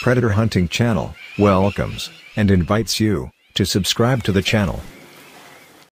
Predator Hunting Channel welcomes and invites you to subscribe to the channel.